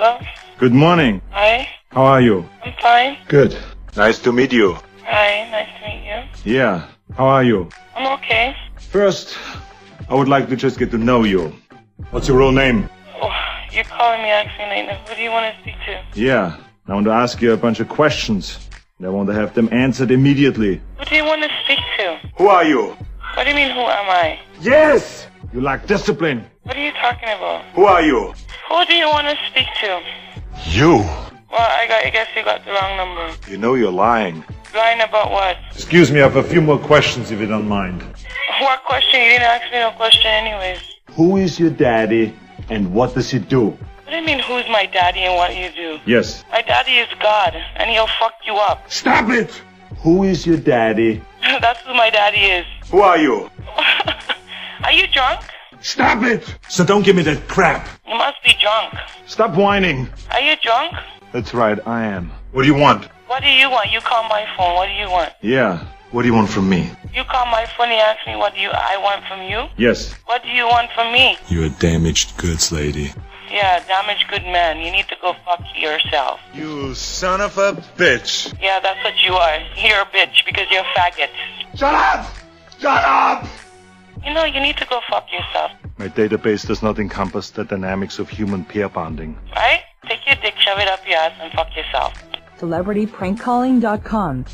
Hello? Good morning. Hi, How are you? I'm fine. Good. Nice to meet you. Hi, nice to meet you. Yeah. How are you? I'm okay. First, I would like to just get to know you. What's your real name? Oh, you're calling me asking me, who do you want to speak to? Yeah. I want to ask you a bunch of questions. And I want to have them answered immediately. Who do you want to speak to? Who are you? What do you mean, who am I? Yes! You lack discipline. What are you talking about? Who are you? Who do you want to speak to? You. Well, I, got, I guess you got the wrong number. You know you're lying. Lying about what? Excuse me, I have a few more questions if you don't mind. What question? You didn't ask me no question anyways. Who is your daddy and what does he do? What do you mean, who's my daddy and what you do? Yes. My daddy is God, and he'll fuck you up. Stop it! Who is your daddy? That's who my daddy is. Who are you? Are you drunk? Stop it! So don't give me that crap. You must be drunk. Stop whining. Are you drunk? That's right, I am. What do you want? What do you want? You call my phone. What do you want? Yeah. What do you want from me? You call my phone and ask me what do you I want from you? Yes. What do you want from me? You're a damaged goods lady. Yeah, damaged good man. You need to go fuck yourself. You son of a bitch. Yeah, that's what you are. You're a bitch because you're a faggot. Shut up! Shut up! You know, you need to go fuck yourself. My database does not encompass the dynamics of human pair bonding. Right? Take your dick, shove it up your ass, and fuck yourself. CelebrityPrankCalling.com.